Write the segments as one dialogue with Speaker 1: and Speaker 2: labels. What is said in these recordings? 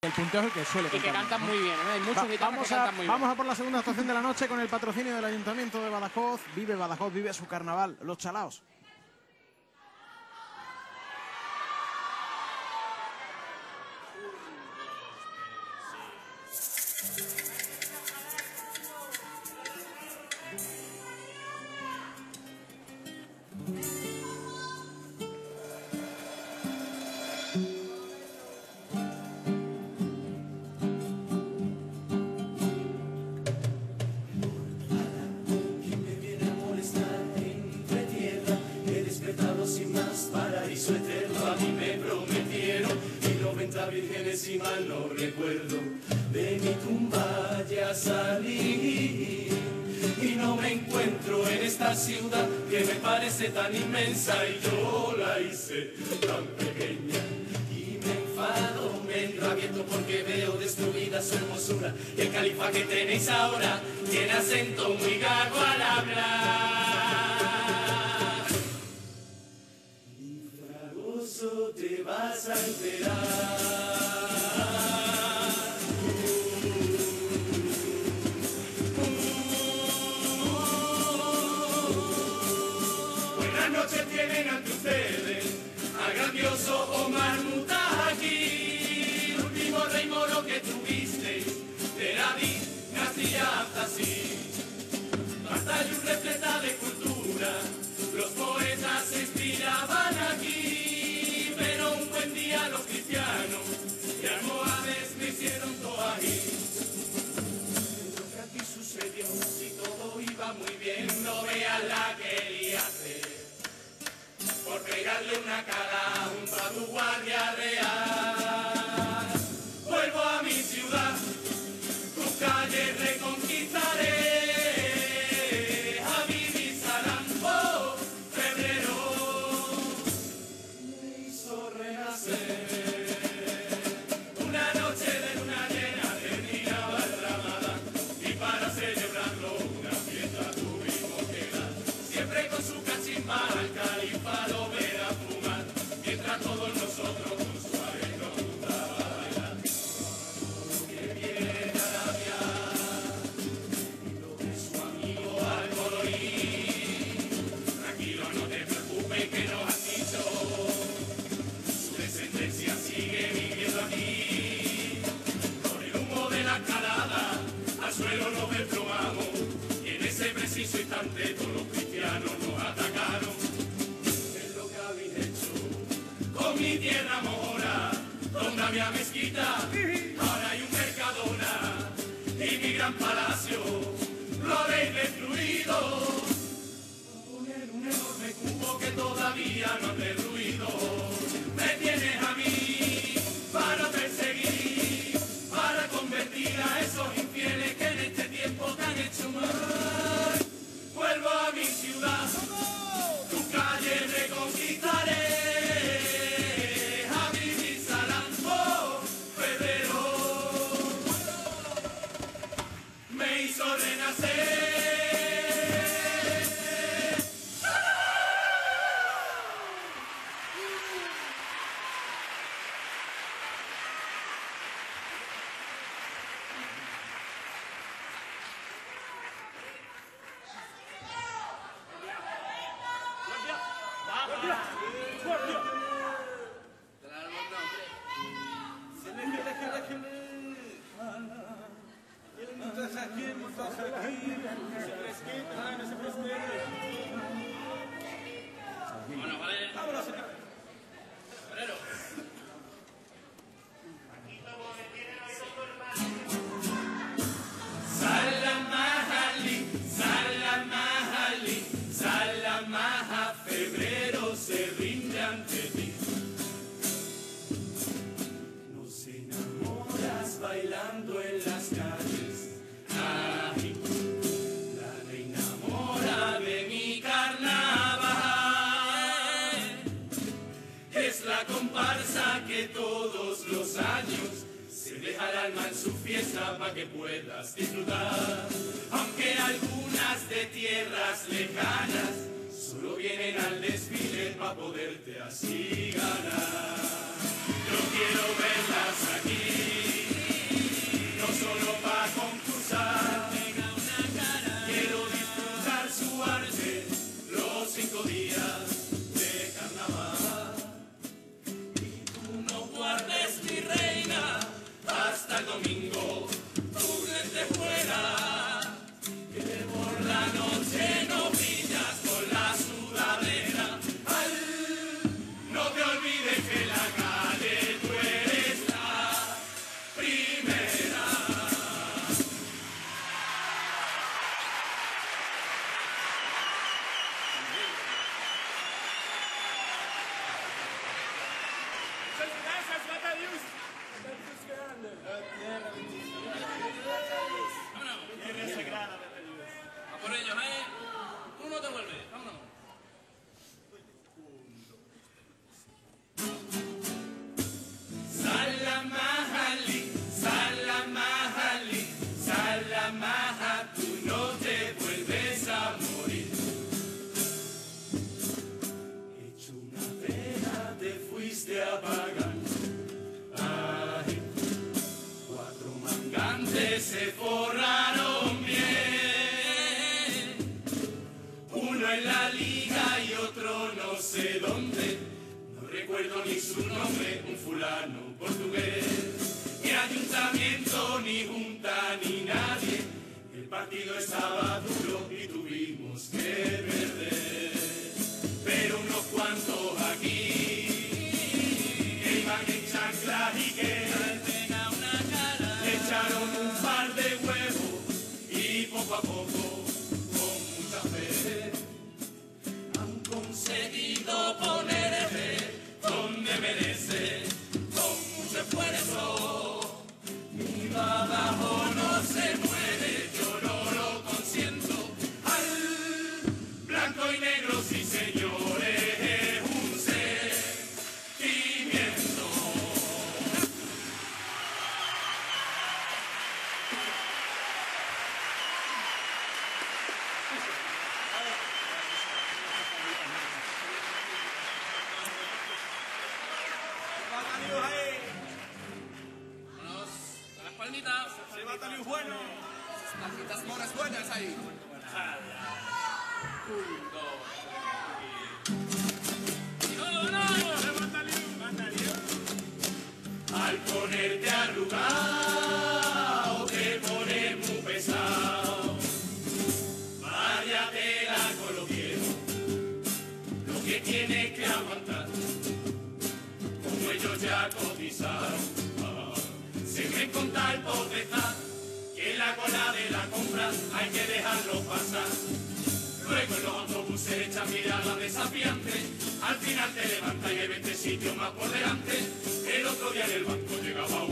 Speaker 1: El puntejo que suele cantar.
Speaker 2: Y que cantan muy bien, ¿eh? hay muchos
Speaker 1: Va, vamos
Speaker 2: que
Speaker 1: a,
Speaker 2: cantan muy bien.
Speaker 1: Vamos a por la segunda estación de la noche con el patrocinio del Ayuntamiento de Badajoz. Vive Badajoz, vive su carnaval, los chalaos.
Speaker 3: vírgenes, si mal no recuerdo, de mi tumba ya salí. Y no me encuentro en esta ciudad que me parece tan inmensa y yo la hice tan pequeña. Y me enfado, me enrabiento porque veo destruida su hermosura. Y el califa que tenéis ahora tiene acento muy gago al hablar. Y fragoso te vas a enterar. Werbung tun. A
Speaker 2: por ellos, ¿eh? Tú no te vuelves, vámonos.
Speaker 3: Se forraron bien. Uno en la liga y otro no sé dónde. No recuerdo ni su nombre, un fulano portugués. Ni ayuntamiento, ni junta, ni nadie. El partido estaba duro y tuvimos que perder.
Speaker 2: Cristo Va a bueno. Las moras buenas ahí. Un, dos.
Speaker 3: Al ponerte arrugado te pones muy pesado. Vaya tela con lo viejo, lo que tienes que aguantar. Como ellos ya cotizaron, se creen con tal potestad que en la de la compra hay que dejarlo pasar. Luego en los autobuses echan mirada desafiante, al final te levanta y hay 20 sitios más por delante. El otro día en el banco llegaba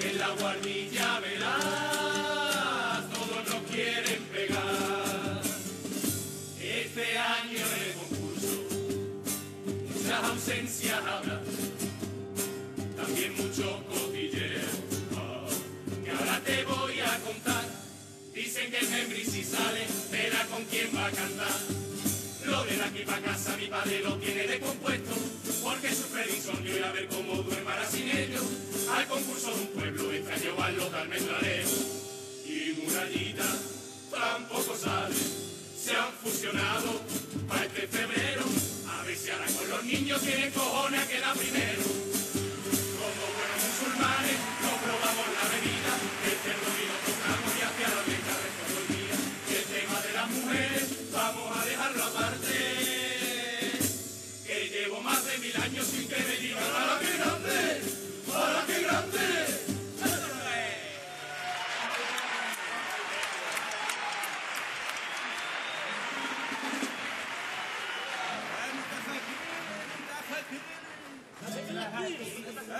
Speaker 3: En la guardilla verás, todos nos quieren pegar. Este año en el concurso, muchas ausencias habrá, también mucho cotilleo. Que ahora te voy a contar, dicen que el Membri si sale, verá con quién va a cantar. De aquí pa' casa mi padre lo tiene de compuesto, porque sufre de insomnio y a ver cómo duermará sin ello. Al concurso de un pueblo extraño al local me entraré. Y Murallita tampoco sale, se han fusionado para este febrero. A ver si ahora con los niños tienen cojones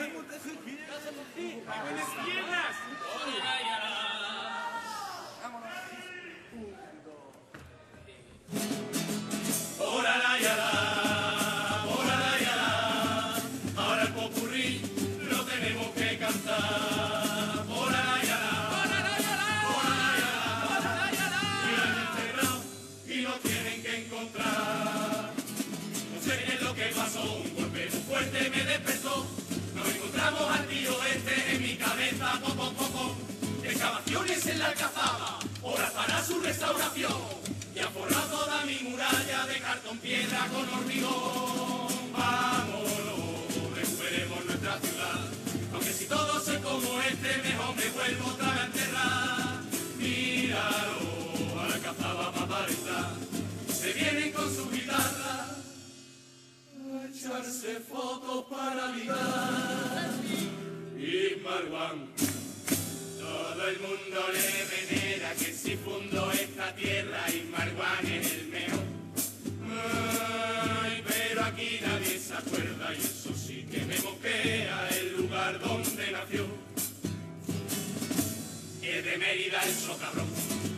Speaker 3: Ich muss es cartón, piedra con hormigón. Vámonos, recuperemos nuestra ciudad. Aunque si todo se como este, mejor me vuelvo otra vez a enterrar. Míralo, a la cazaba papareta, se vienen con su guitarra a echarse fotos para ligar. Y Marwan, todo el mundo le venera que si fundo esta tierra y Marwan es el el lugar donde nació. Es de Mérida el socabrón,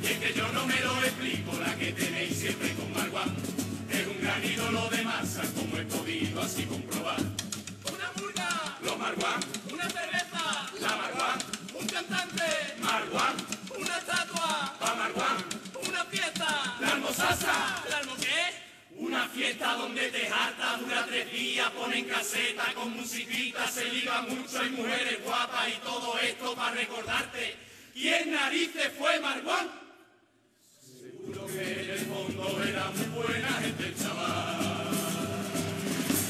Speaker 3: y es que yo no me lo explico, la que tenéis siempre con Marguán. Es un gran ídolo de masa, como he podido así comprobar.
Speaker 2: ¡Una murga!
Speaker 3: Los Marguán.
Speaker 2: ¡Una cerveza!
Speaker 3: La Marguán.
Speaker 2: ¡Un cantante!
Speaker 3: Marguán.
Speaker 2: ¡Una estatua!
Speaker 3: Pa' Marguán.
Speaker 2: ¡Una fiesta!
Speaker 3: ¡La
Speaker 2: hermosasa! ¡La hermosasa!
Speaker 3: Una fiesta donde te harta, dura tres días, ponen caseta con musiquita, se liga mucho, hay mujeres guapas y todo esto para recordarte. ¿Quién narices fue Marguán? Seguro que en el fondo era muy buena gente el chaval.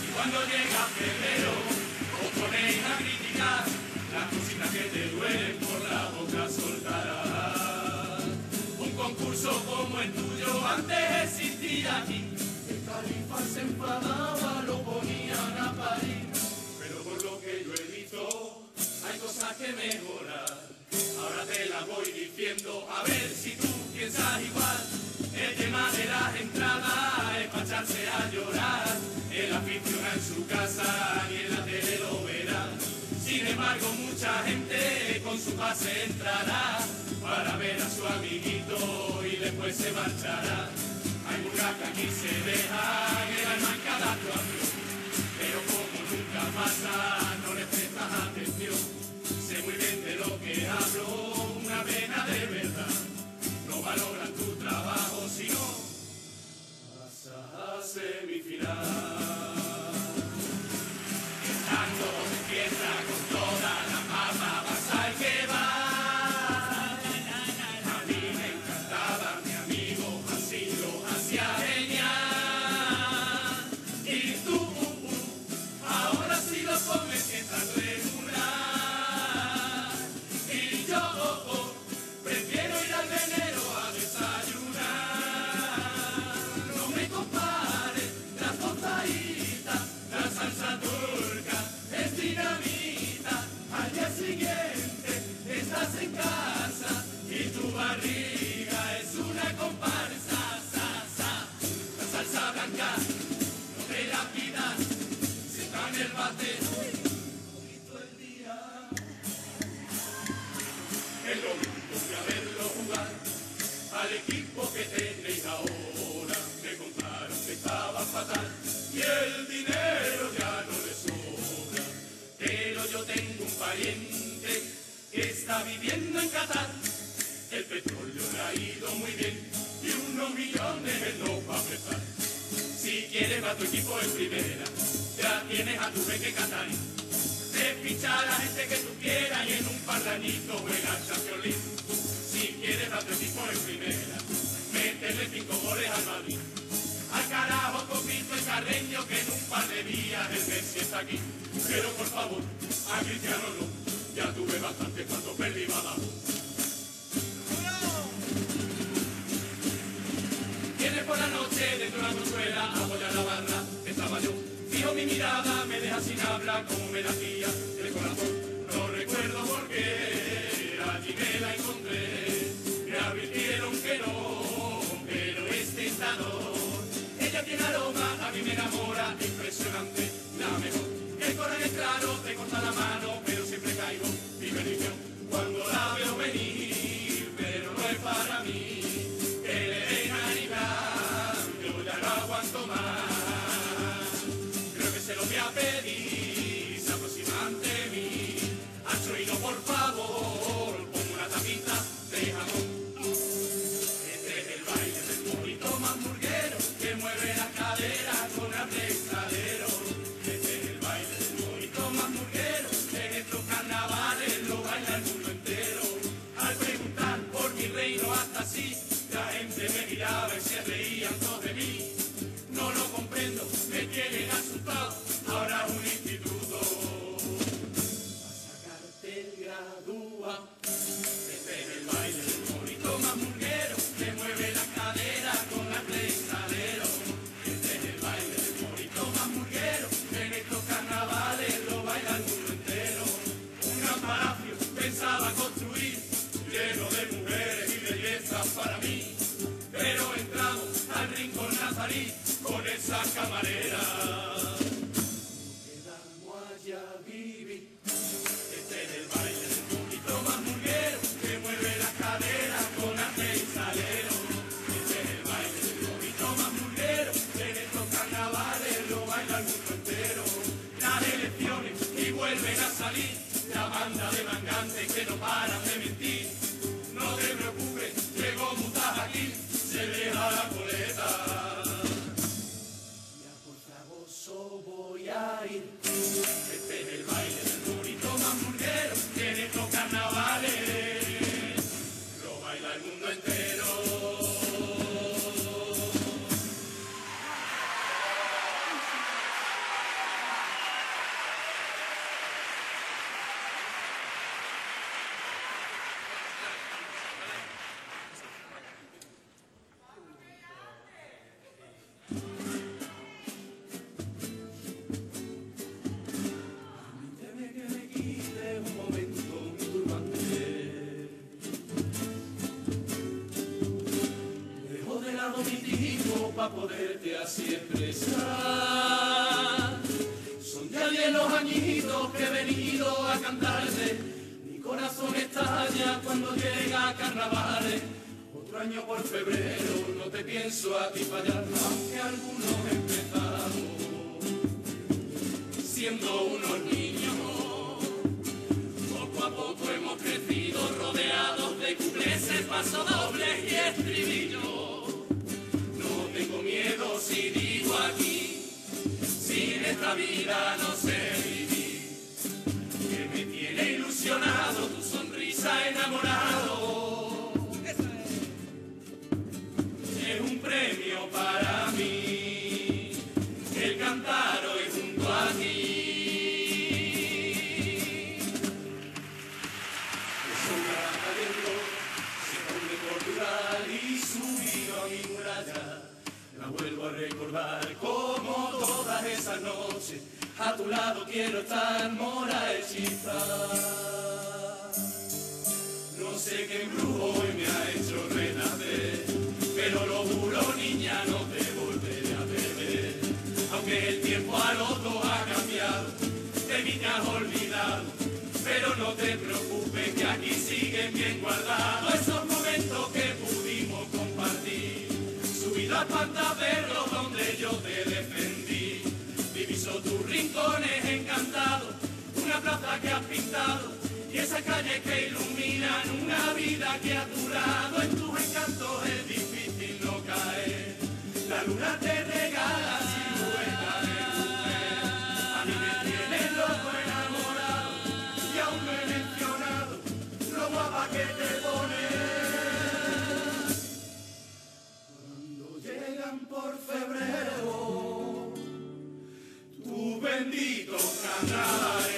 Speaker 3: Y cuando llega febrero, os ponéis a criticar las cositas que te duelen por la boca soltarás. Un concurso como el tuyo antes existía aquí. Se enfadaba, lo ponían a parir. Pero por lo que yo he visto, hay cosas que mejorar. Ahora te las voy diciendo, a ver si tú piensas igual. El tema de las entradas es para a llorar. El aficionado en su casa ni en la tele lo verá. Sin embargo, mucha gente con su pase entrará para ver a su amiguito y después se marchará. Que aquí se el alma en cada actuación, pero como nunca pasa, no le prestas atención. Sé muy bien de lo que hablo, una pena de verdad. No valoran tu trabajo si no pasas a semifinal. Qatar. El petróleo le ha ido muy bien y unos millones no va a prestar. Si quieres a tu equipo en primera, ya tienes a tu beque catarí. Te ficha a la gente que tú quieras y en un par de añitos juega Champions League. Si quieres a tu equipo en primera, métele cinco goles al Madrid. Al carajo Copito y Carreño que en un par de días el Messi está aquí. Pero por favor, a Cristiano no, ya tuve bastante cuando perdí Badajoz. Mi mirada, me deja sin habla, como me poderte así expresar. Son ya diez los añitos que he venido a cantarte. Mi corazón estalla cuando llega carnavales. Otro año por febrero no te pienso a ti fallar, aunque algunos empezamos siendo unos niños. Esta vida no sé vivir. Que me tiene ilusionado tu sonrisa enamorado. Es un premio para A tu lado quiero estar mora hechizada. No sé qué embrujo hoy me ha hecho renacer, pero lo juro, niña, no te volveré a perder. Aunque el tiempo a los dos ha cambiado, de mí te has olvidado, pero no te preocupes que aquí siguen bien guardados plaza que has pintado y esa calle que iluminan una vida que a tu lado en tus encantos es difícil no caer. La luna te regala silueta de mujer, a mí me tiene loco enamorado y aún no he mencionado lo guapa que te pones. Cuando llegan por febrero, tu bendito carnaval.